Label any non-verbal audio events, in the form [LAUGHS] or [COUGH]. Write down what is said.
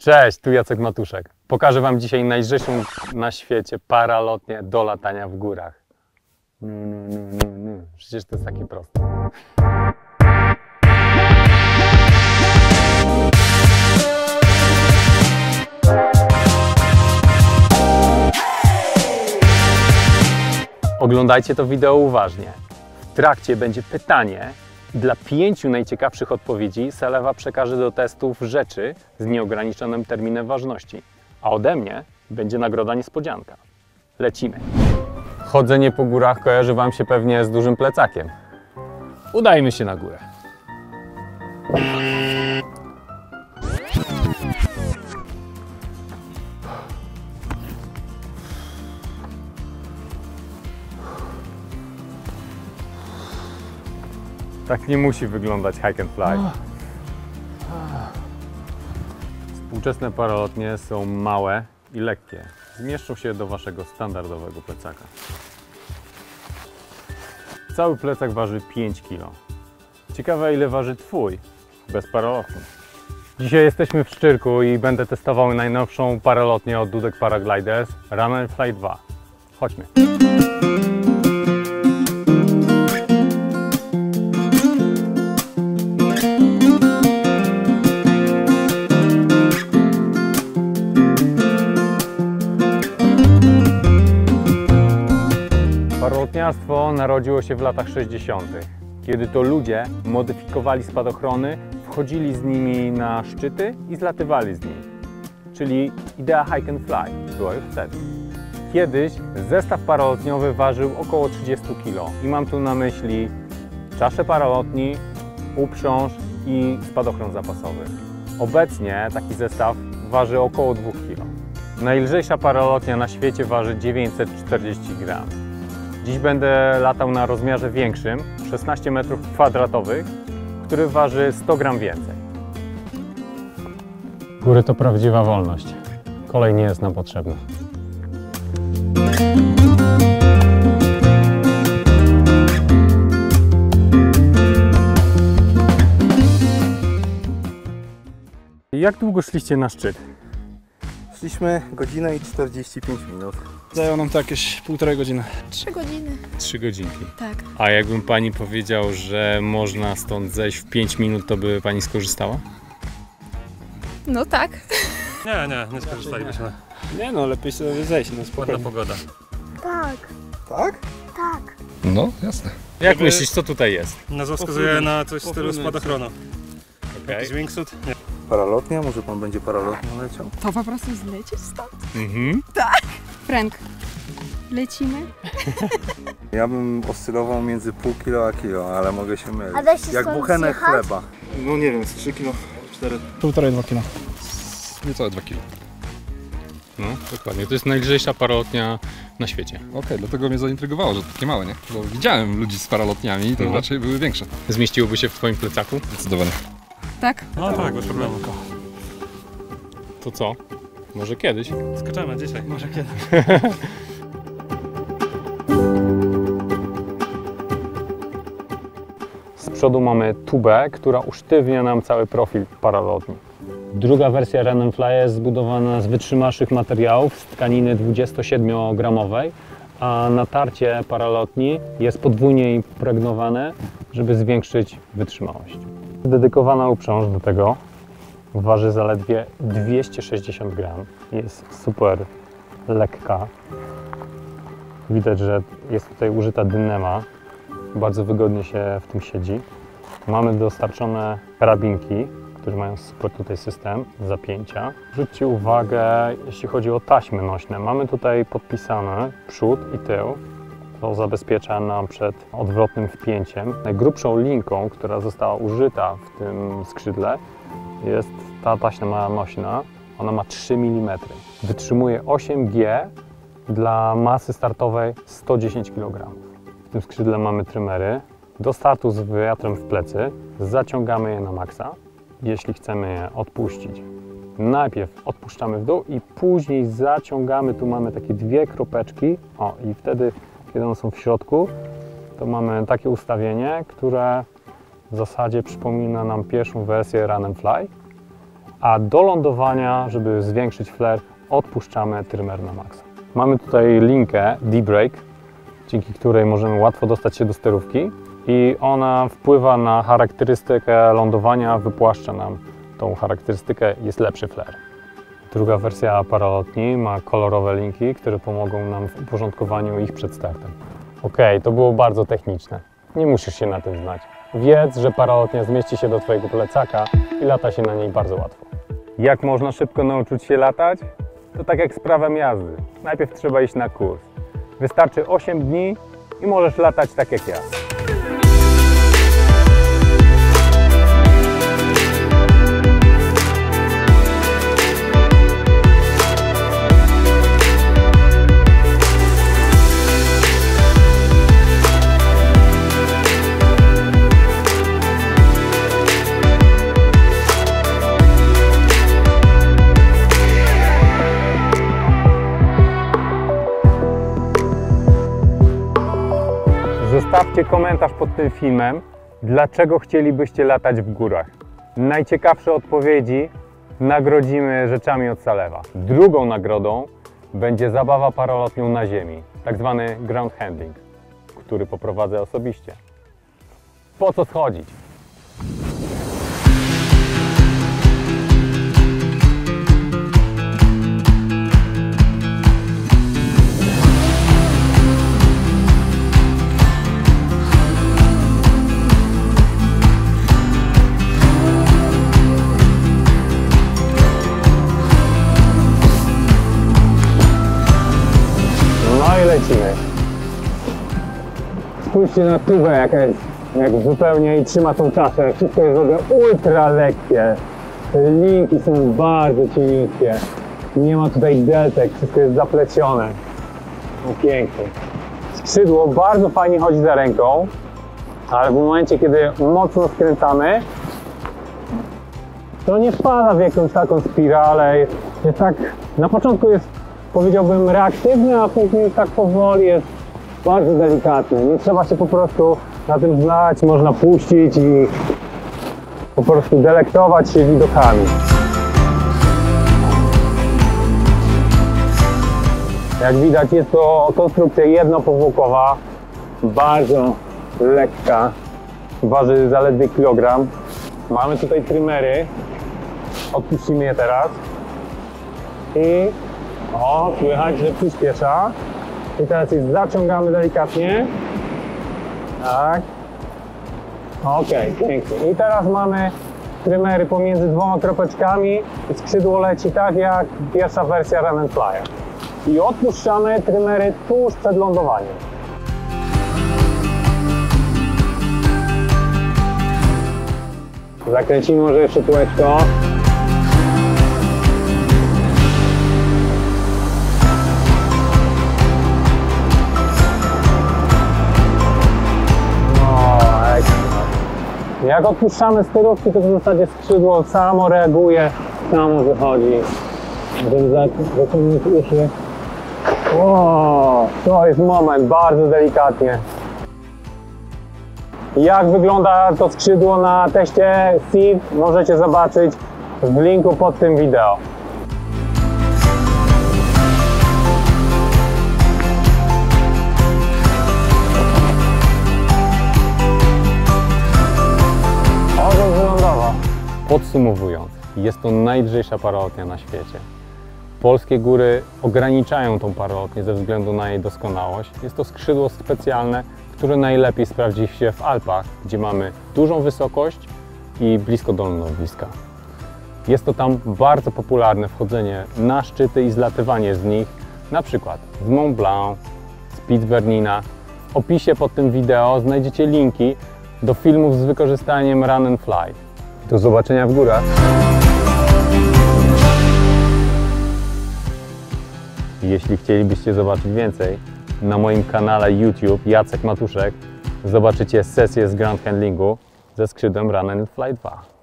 Cześć, tu Jacek Matuszek. Pokażę Wam dzisiaj najlżejszą na świecie paralotnię do latania w górach. No, no, no, no, no. Przecież to jest takie proste. Oglądajcie to wideo uważnie. W trakcie będzie pytanie dla pięciu najciekawszych odpowiedzi Selewa przekaże do testów rzeczy z nieograniczonym terminem ważności, a ode mnie będzie nagroda niespodzianka. Lecimy. Chodzenie po górach kojarzy Wam się pewnie z dużym plecakiem. Udajmy się na górę. Tak nie musi wyglądać hike and fly. Współczesne paralotnie są małe i lekkie. Zmieszczą się do Waszego standardowego plecaka. Cały plecak waży 5 kg. Ciekawe ile waży Twój bez paralotni. Dzisiaj jesteśmy w Szczyrku i będę testował najnowszą paralotnię od Dudek Paragliders Run and Fly 2. Chodźmy. Paralotniarstwo narodziło się w latach 60., kiedy to ludzie modyfikowali spadochrony, wchodzili z nimi na szczyty i zlatywali z nich. Czyli idea hike and fly była już wtedy. Kiedyś zestaw paralotniowy ważył około 30 kg i mam tu na myśli czaszę paralotni, uprząż i spadochron zapasowy. Obecnie taki zestaw waży około 2 kg. Najlżejsza paralotnia na świecie waży 940 gram. Dziś będę latał na rozmiarze większym, 16 m2, który waży 100 gram więcej. Góry to prawdziwa wolność. Kolej nie jest nam potrzebna. Jak długo szliście na szczyt? Szliśmy godzinę i 45 minut. Zajęło nam to jakieś półtorej godziny. Trzy godziny. Trzy godzinki. Tak. A jakbym pani powiedział, że można stąd zejść w 5 minut, to by pani skorzystała? No tak. Nie, nie, nie skorzystalibyśmy. Nie no, lepiej sobie zejść, no Ładna spokojnie. pogoda. Tak. Tak? Tak. No, jasne. Jak Żeby- myślisz, co tutaj jest? Nazwa wskazuje na coś w stylu spadochronu. Okej. Jakiś wingsuit? Nie. Paralotnia? Może pan będzie paralotnią leciał? To po prostu zlecieć stąd? Mhm. Frank, lecimy? [LAUGHS] Ja bym oscylował między pół kilo a kilo, ale mogę się mylić. A da się Jak stąd buchenek zjechać? chleba. No nie wiem, z 3 kilo, 4. Półtorej, dwa kilo. Niecałe 2 kilo. No, dokładnie. To jest najlżejsza paralotnia na świecie. Okej, dlatego mnie zaintrygowało, że to takie małe, nie? Bo widziałem ludzi z paralotniami i to No. raczej były większe. Zmieściłoby się w Twoim plecaku? Zdecydowanie. Tak. No tak, bez problemu. To co? Może kiedyś? Skaczemy dzisiaj. Może kiedy? [LAUGHS] Z przodu mamy tubę, która usztywnia nam cały profil paralotni. Druga wersja Run Fly jest zbudowana z wytrzymałszych materiałów z tkaniny 27-gramowej, a natarcie paralotni jest podwójnie impregnowane, żeby zwiększyć wytrzymałość. Dedykowana uprząż do tego waży zaledwie 260 gram. Jest super lekka. Widać, że jest tutaj użyta dynema, bardzo wygodnie się w tym siedzi. Mamy dostarczone karabinki, które mają super tutaj system zapięcia. Zwróćcie uwagę, jeśli chodzi o taśmy nośne. Mamy tutaj podpisane przód i tył. To zabezpiecza nam przed odwrotnym wpięciem. Najgrubszą linką, która została użyta w tym skrzydle, jest ta taśma nośna. Ona ma 3 mm. Wytrzymuje 8G dla masy startowej 110 kg. W tym skrzydle mamy trymery. Do startu z wiatrem w plecy zaciągamy je na maksa. Jeśli chcemy je odpuścić, najpierw odpuszczamy w dół i później zaciągamy. Tu mamy takie dwie kropeczki. O, i wtedy, kiedy one są w środku, to mamy takie ustawienie, które w zasadzie przypomina nam pierwszą wersję Run and Fly. a do lądowania, żeby zwiększyć flare, odpuszczamy trymer na maksa. Mamy tutaj linkę D-Brake, dzięki której możemy łatwo dostać się do sterówki i ona wpływa na charakterystykę lądowania, wypłaszcza nam tą charakterystykę, jest lepszy flare. Druga wersja paralotni ma kolorowe linki, które pomogą nam w uporządkowaniu ich przed startem. Ok, to było bardzo techniczne. Nie musisz się na tym znać. Wiedz, że paralotnia zmieści się do Twojego plecaka i lata się na niej bardzo łatwo. Jak można szybko nauczyć się latać? To tak jak z prawem jazdy. Najpierw trzeba iść na kurs. Wystarczy 8 dni i możesz latać tak jak ja. Zostawcie komentarz pod tym filmem, dlaczego chcielibyście latać w górach. Najciekawsze odpowiedzi nagrodzimy rzeczami od Salewa. Drugą nagrodą będzie zabawa paralotnią na ziemi, tak zwany ground handling, który poprowadzę osobiście. Po co schodzić? Spójrzcie na tubę jaka jest, jak zupełnie i trzyma tą czaszę. Wszystko jest w ogóle ultra lekkie. Linki są bardzo cieniutkie. Nie ma tutaj deltek, wszystko jest zaplecione. No pięknie. Skrzydło bardzo fajnie chodzi za ręką, ale w momencie, kiedy mocno skręcamy, to nie wpada w jakąś taką spiralę. Jest tak, na początku jest powiedziałbym reaktywny, a później tak powoli jest bardzo delikatny. Nie trzeba się po prostu na tym znać, można puścić i po prostu delektować się widokami. Jak widać jest to konstrukcja jednopowłokowa, bardzo lekka, waży zaledwie kilogram. Mamy tutaj trymery, odpuścimy je teraz i o, słychać, że przyspiesza. I teraz jest zaciągamy delikatnie. Tak. Okej, pięknie. I teraz mamy trymery pomiędzy dwoma kropeczkami i skrzydło leci tak jak pierwsza wersja Run and Fly'a. I odpuszczamy trymery tuż przed lądowaniem. Zakręcimy może jeszcze kółeczko. Jak odpuszczamy sterówki, to w zasadzie skrzydło samo reaguje, samo wychodzi. Żeby za- zaciągnąć uszy. O, to jest moment, bardzo delikatnie. Jak wygląda to skrzydło na teście SID możecie zobaczyć w linku pod tym wideo. Podsumowując, jest to najdrzejsza paralotnia na świecie. Polskie góry ograniczają tą paralotnię ze względu na jej doskonałość. Jest to skrzydło specjalne, które najlepiej sprawdzi się w Alpach, gdzie mamy dużą wysokość i blisko dolnowiska. Jest to tam bardzo popularne wchodzenie na szczyty i zlatywanie z nich, na przykład w Mont Blanc, Spitsbernina. W opisie pod tym wideo znajdziecie linki do filmów z wykorzystaniem Run and Fly. Do zobaczenia w górach. Jeśli chcielibyście zobaczyć więcej, na moim kanale YouTube Jacek Matuszek zobaczycie sesję z ground handlingu ze skrzydłem Run and Fly 2.